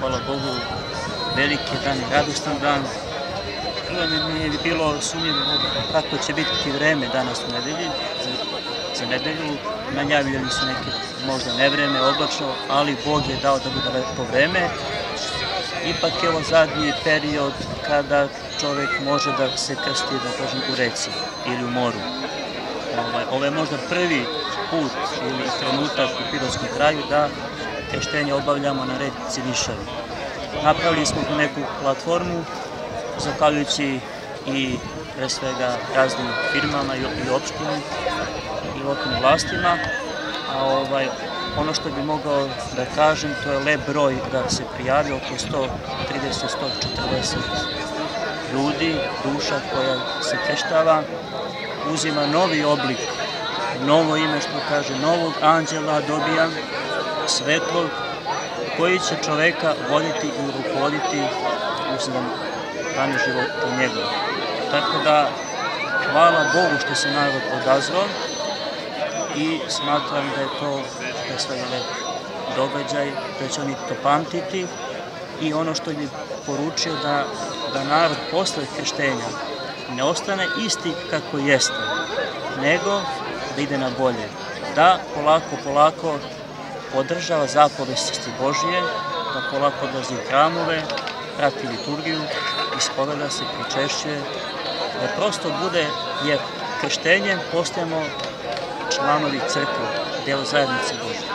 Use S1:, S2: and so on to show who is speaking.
S1: hvala Bogu, veliki dan radostan dan. Prvo mi je bilo sumnjivo kako će biti vreme danas u nedelji, za, nedelju. Najavljali su neke možda nevreme, oblačno, ali Bog je dao da bude lepo vreme. Ipak je ovo zadnji period kada čovek može da se krsti, da u reci ili u moru. Ovaj, ovo je možda prvi put ili trenutak u Pirotskom kraju da krštenje obavljamo na reci Višavi. Napravili smo tu neku platformu, zahvaljujući i pre svega raznim firmama i, i i lokalnim vlastima, a ovaj, ono što bi mogao da kažem, to je lep broj da se prijavi, oko 130-140 ljudi, duša koja se kreštava, uzima novi oblik, novo ime, što kaže, novog anđela dobija, svetlog, koji će čoveka voditi i rukovoditi u sedam dane života njegova. Tako da, hvala Bogu što se narod odazvao i smatram da je to pre svega događaj, da će oni to pamtiti i ono što je poručio da, da narod posle krštenja ne ostane isti kako jeste, nego da ide na bolje. Da polako, polako podržava zapovesti Božije, da polako odlazi u hramove, prati liturgiju, ispoveda se, pričešćuje, da prosto bude, jer krštenjem postajemo članovi crkve, deo zajednice Božje.